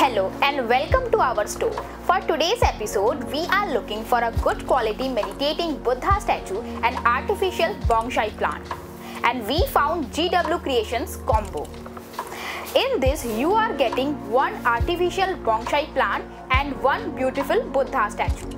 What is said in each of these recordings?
Hello and welcome to our store. For today's episode, we are looking for a good quality meditating Buddha statue and artificial bonsai plant. And we found GW Creations combo. In this, you are getting one artificial bonsai plant and one beautiful Buddha statue.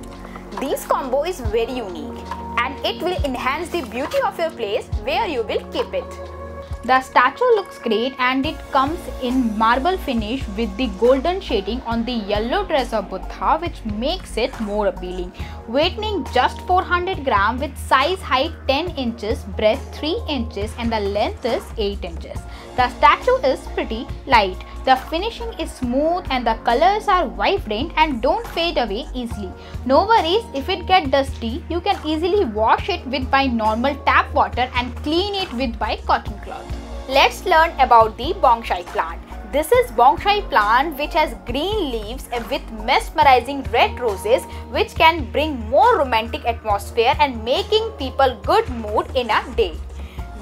This combo is very unique and it will enhance the beauty of your place where you will keep it. The statue looks great and it comes in marble finish with the golden shading on the yellow dress of Buddha which makes it more appealing. Weighing just 400 gram with size height 10 inches, breadth 3 inches and the length is 8 inches. The statue is pretty light. The finishing is smooth and the colors are vibrant and don't fade away easily. No worries if it get dusty, you can easily wash it with by normal tap water and clean it with by cotton cloth. Let's learn about the bonsai plant. This is bonsai plant which has green leaves with mesmerizing red roses which can bring more romantic atmosphere and making people good mood in a day.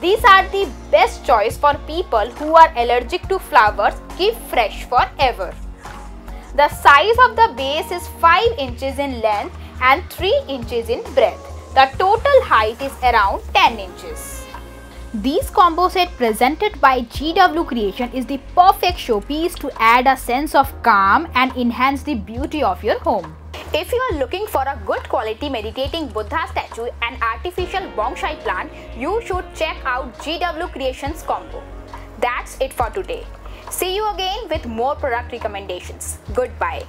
These are the best choice for people who are allergic to flowers keep fresh forever. The size of the base is 5 inches in length and 3 inches in breadth. The total height is around 10 inches. This combo set presented by GW Creation is the perfect showpiece to add a sense of calm and enhance the beauty of your home. If you are looking for a good quality meditating Buddha statue and artificial bonsai plant, you should check out GW Creations combo. That's it for today. See you again with more product recommendations. Goodbye.